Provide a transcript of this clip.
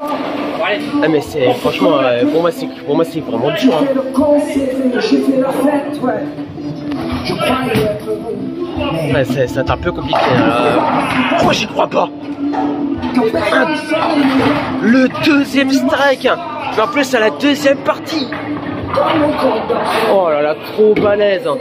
Ah mais c'est franchement euh, pour moi c'est pour moi c'est vraiment dur. Hein. Ouais, c'est un peu compliqué. Euh... J'y crois pas? Le deuxième strike. Mais en plus à la deuxième partie. Oh là là trop balèze. Hein.